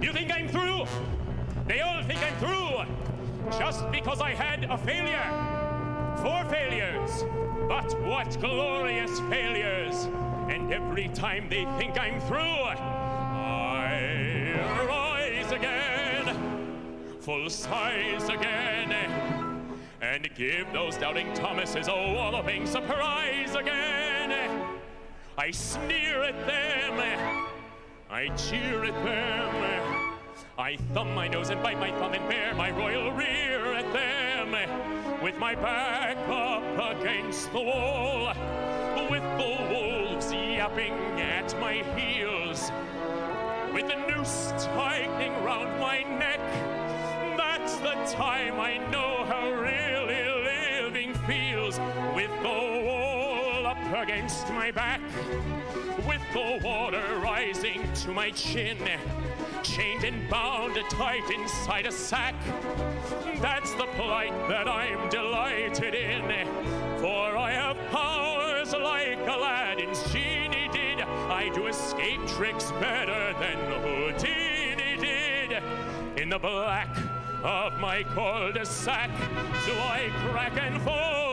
You think I'm through? They all think I'm through. Just because I had a failure. Four failures. But what glorious failures. And every time they think I'm through, I rise again. Full size again. And give those doubting Thomases a walloping surprise again. I sneer at them. I cheer at them. I thumb my nose and bite my thumb and bare my royal rear at them. With my back up against the wall, with the wolves yapping at my heels, with the noose tightening round my neck. That's the time I know how really living feels. With the up against my back, with the water rising to my chin chained and bound tight inside a sack. That's the plight that I'm delighted in, for I have powers like Aladdin's genie did. I do escape tricks better than Houdini did. In the black of my cul-de-sac, so I crack and fall.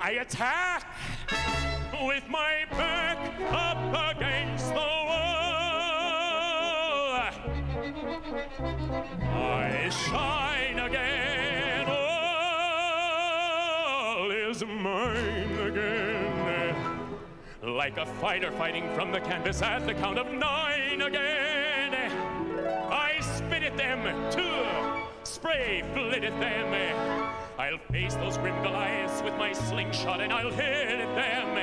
I attack with my back up against the wall. I shine again, all is mine again. Like a fighter fighting from the canvas at the count of nine again. I spit at them, two, spray flit at them. I'll face those grim Goliaths with my slingshot and I'll hit them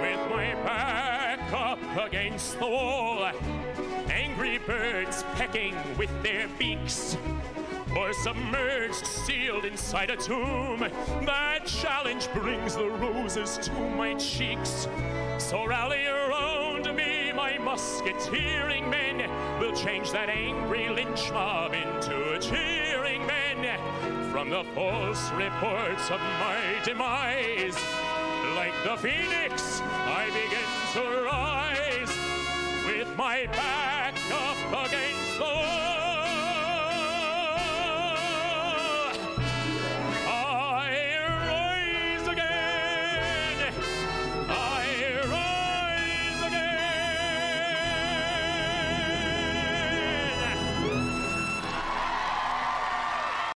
with my back up against the wall angry birds pecking with their beaks. Or submerged, sealed inside a tomb. That challenge brings the roses to my cheeks. So rally around me, my musketeering men. We'll change that angry lynch mob into. From the false reports of my demise, like the phoenix, I begin to rise with my back